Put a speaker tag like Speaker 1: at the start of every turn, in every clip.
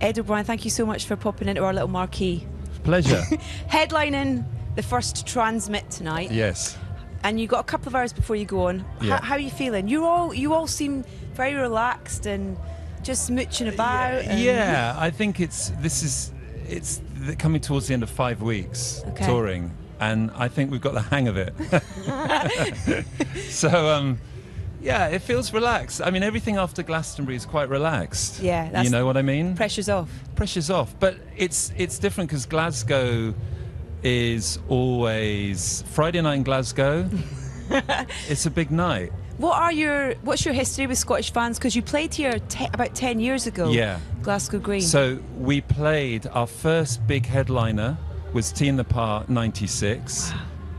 Speaker 1: Ed O'Brien, thank you so much for popping into our little marquee.
Speaker 2: Pleasure.
Speaker 1: Headlining the first TRNSMT tonight.
Speaker 2: yes.
Speaker 1: and you got a couple of hours before you go on. H-
Speaker 2: Yeah.
Speaker 1: how are you feeling? You all you all seem very relaxed and just mooching about. and-
Speaker 2: Yeah, I think it's this is it's the, coming towards the end of five weeks
Speaker 1: Okay.
Speaker 2: touring, and I think we've got the hang of it. so um, yeah, it feels relaxed. I mean, everything after Glastonbury is quite relaxed.
Speaker 1: Yeah, that's-
Speaker 2: you know what I mean.
Speaker 1: Pressure's off.
Speaker 2: pressure's off. But it's it's different because Glasgow is always Friday night in Glasgow. it's a big night.
Speaker 1: What are your What's your history with Scottish fans? Because you played here te- about ten years ago.
Speaker 2: Yeah.
Speaker 1: Glasgow Green.
Speaker 2: So we played our first big headliner was T in the Park '96,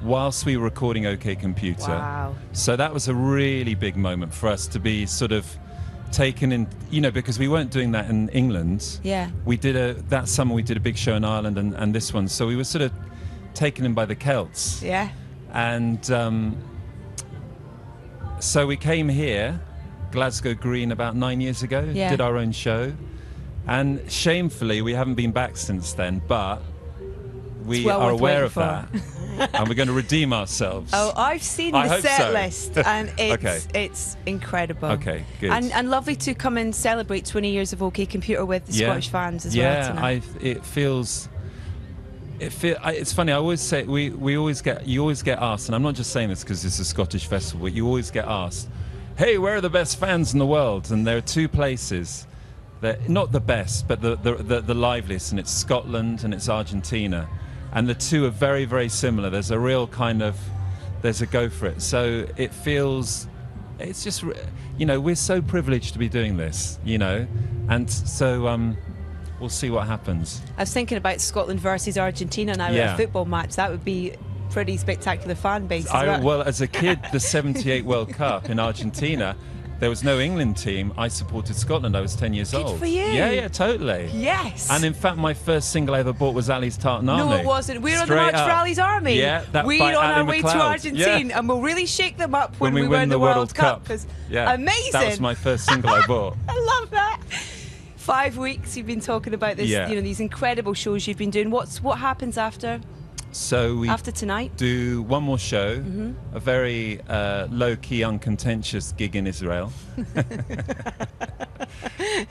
Speaker 2: whilst we were recording OK Computer.
Speaker 1: Wow.
Speaker 2: So that was a really big moment for us to be sort of taken in, you know, because we weren't doing that in England.
Speaker 1: Yeah.
Speaker 2: We did a that summer we did a big show in Ireland and, and this one, so we were sort of taken in by the Celts.
Speaker 1: yeah.
Speaker 2: And um, so we came here, Glasgow Green, about nine years ago,
Speaker 1: Yeah.
Speaker 2: did our own show. And shamefully, we haven't been back since then, but we
Speaker 1: well
Speaker 2: are aware of that. and we're going to redeem ourselves.
Speaker 1: Oh, I've seen
Speaker 2: I
Speaker 1: the set
Speaker 2: so.
Speaker 1: list, and it's
Speaker 2: Okay.
Speaker 1: it's incredible.
Speaker 2: Okay, good.
Speaker 1: And and lovely to come and celebrate 20 years of OK Computer with the
Speaker 2: Yeah.
Speaker 1: Scottish fans as
Speaker 2: yeah,
Speaker 1: well tonight.
Speaker 2: I, it feels. It feel, I, it's funny. I always say we, we always get you always get asked, and I'm not just saying this because it's a Scottish festival. But you always get asked, "Hey, where are the best fans in the world?" And there are two places that not the best, but the the, the, the liveliest, and it's Scotland and it's Argentina, and the two are very very similar. There's a real kind of there's a go for it. So it feels it's just you know we're so privileged to be doing this, you know, and so um, we'll see what happens.
Speaker 1: I was thinking about Scotland versus Argentina now
Speaker 2: Yeah.
Speaker 1: a football match. That would be pretty spectacular fan base. as
Speaker 2: I,
Speaker 1: well.
Speaker 2: well, as a kid, the '78 World Cup in Argentina, there was no England team. I supported Scotland. I was 10 years
Speaker 1: Good
Speaker 2: old.
Speaker 1: for you.
Speaker 2: Yeah, yeah, totally.
Speaker 1: yes.
Speaker 2: And in fact, my first single I ever bought was Ally's Tartan Army.
Speaker 1: no, it wasn't. We're on the
Speaker 2: Straight
Speaker 1: march
Speaker 2: up.
Speaker 1: for Ally's Army.
Speaker 2: Yeah, that
Speaker 1: We're
Speaker 2: by
Speaker 1: on
Speaker 2: Ali
Speaker 1: our way to. Argentina,
Speaker 2: Yeah.
Speaker 1: and we'll really shake them up when,
Speaker 2: when we, win
Speaker 1: the,
Speaker 2: World,
Speaker 1: Cup. 'cause-
Speaker 2: Yeah,
Speaker 1: Amazing.
Speaker 2: That was my first single I bought.
Speaker 1: I love that. Five weeks you've been talking about this,
Speaker 2: Yeah.
Speaker 1: you know, these incredible shows you've been doing. What's what happens after
Speaker 2: So we
Speaker 1: after tonight?
Speaker 2: do one more show,
Speaker 1: Mm-hmm.
Speaker 2: a very uh, low-key, uncontentious gig in Israel,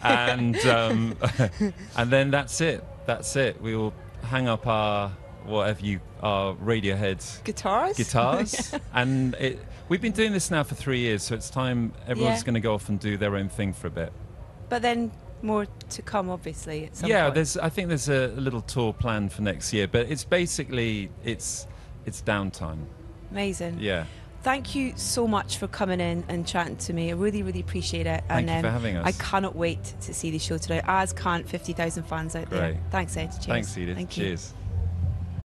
Speaker 2: and um, and then that's it. That's it. We will hang up our whatever you our Radiohead
Speaker 1: Guitars.
Speaker 2: guitars, and it, we've been doing this now for three years, so it's time everyone's
Speaker 1: Yeah.
Speaker 2: going to go off and do their own thing for a bit.
Speaker 1: But then more to come, obviously. At some
Speaker 2: yeah,
Speaker 1: point.
Speaker 2: there's. I think there's a, little tour planned for next year, but it's basically it's it's downtime.
Speaker 1: amazing.
Speaker 2: Yeah.
Speaker 1: Thank you so much for coming in and chatting to me. I really, really appreciate it.
Speaker 2: Thank
Speaker 1: and
Speaker 2: you for having us.
Speaker 1: I cannot wait to see the show tonight, as can't 50,000 fans out there.
Speaker 2: Great.
Speaker 1: Thanks, Ed. Cheers.
Speaker 2: Thanks, Edith.
Speaker 1: Thank you.
Speaker 2: Cheers.